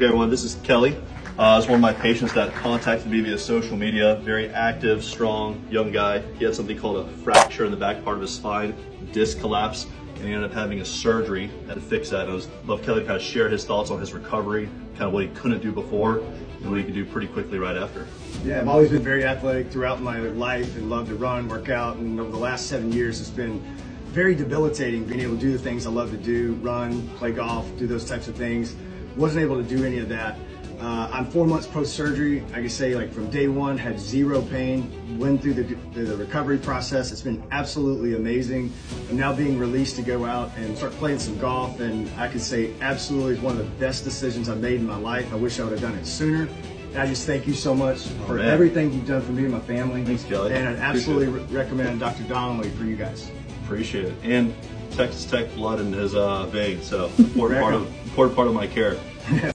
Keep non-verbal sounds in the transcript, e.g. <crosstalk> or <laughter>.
Okay, everyone, this is Kelly. Uh, it's one of my patients that contacted me via social media. Very active, strong, young guy. He had something called a fracture in the back part of his spine, disc collapse, and he ended up having a surgery to fix that. And I love Kelly to kind of share his thoughts on his recovery, kind of what he couldn't do before, and what he could do pretty quickly right after. Yeah, I've always been very athletic throughout my life and loved to run, work out, and over the last seven years, it's been very debilitating being able to do the things I love to do, run, play golf, do those types of things. Wasn't able to do any of that. Uh, I'm four months post-surgery. I can say like from day one, had zero pain, went through the, the recovery process. It's been absolutely amazing. I'm now being released to go out and start playing some golf and I can say absolutely one of the best decisions I've made in my life. I wish I would have done it sooner. And I just thank you so much for man. everything you've done for me and my family. Thanks, Kelly. And I'd absolutely re- recommend Dr. Donnally for you guys. Appreciate it. And Texas Tech blood in his uh, veins, so important part of important part of my care. <laughs>